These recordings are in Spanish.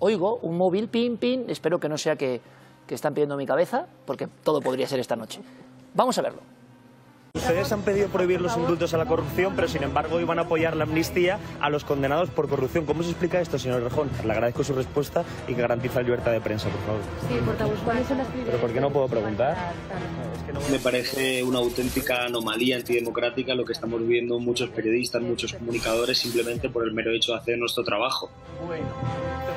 oigo un móvil, pin, pin, espero que no sea que, que están pidiendo mi cabeza, porque todo podría ser esta noche. Vamos a verlo. Ustedes han pedido prohibir los indultos a la corrupción, pero sin embargo iban a apoyar la amnistía a los condenados por corrupción. ¿Cómo se explica esto, señor Rejón? Le agradezco su respuesta y que garantiza la libertad de prensa, por favor. Sí, portavoz, ¿cuáles son las ¿Pero por qué no puedo preguntar? Me parece una auténtica anomalía antidemocrática lo que estamos viviendo muchos periodistas, muchos comunicadores, simplemente por el mero hecho de hacer nuestro trabajo.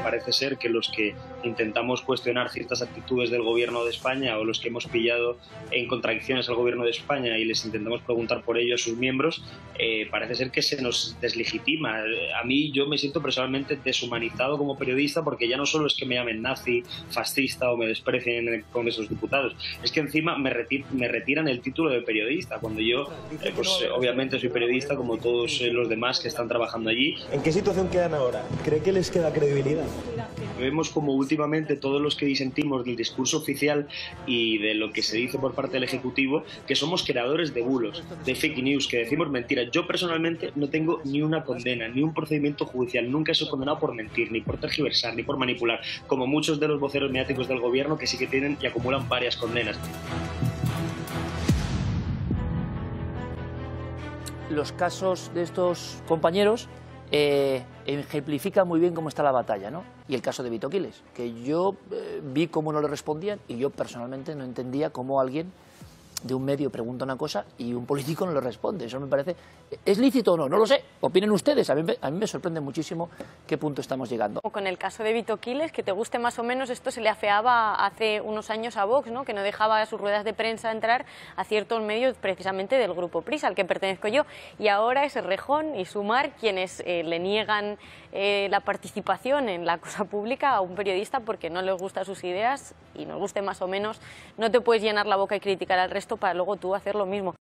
Parece ser que los que intentamos cuestionar ciertas actitudes del gobierno de España o los que hemos pillado en contradicciones al gobierno de España y les intentamos preguntar por ello a sus miembros, eh, parece ser que se nos deslegitima. A mí yo me siento personalmente deshumanizado como periodista porque ya no solo es que me llamen nazi, fascista o me desprecien de los Diputados, es que encima me, me retiran el título de periodista cuando yo, eh, pues eh, obviamente soy periodista como todos eh, los demás que están trabajando allí ¿En qué situación quedan ahora? ¿Cree que les queda credibilidad? Vemos como últimamente todos los que disentimos del discurso oficial y de lo que se dice por parte del Ejecutivo, que somos creadores de bulos, de fake news, que decimos mentiras. Yo personalmente no tengo ni una condena, ni un procedimiento judicial. Nunca he sido condenado por mentir, ni por tergiversar, ni por manipular, como muchos de los voceros mediáticos del gobierno que sí que tienen y acumulan varias condenas. Los casos de estos compañeros eh, ejemplifican muy bien cómo está la batalla, ¿no? Y el caso de Vito Quiles, que yo eh, vi cómo no le respondían y yo personalmente no entendía cómo alguien de un medio pregunta una cosa y un político no le responde. Eso me parece... ¿Es lícito o no? No lo sé. Opinen ustedes. A mí, a mí me sorprende muchísimo qué punto estamos llegando. Con el caso de Vito Quiles, que te guste más o menos, esto se le afeaba hace unos años a Vox, ¿no? que no dejaba a sus ruedas de prensa entrar a ciertos medios precisamente del grupo PRISA, al que pertenezco yo. Y ahora es Rejón y Sumar quienes eh, le niegan eh, la participación en la cosa pública a un periodista porque no les gustan sus ideas y nos guste más o menos. No te puedes llenar la boca y criticar al resto para luego tú hacer lo mismo.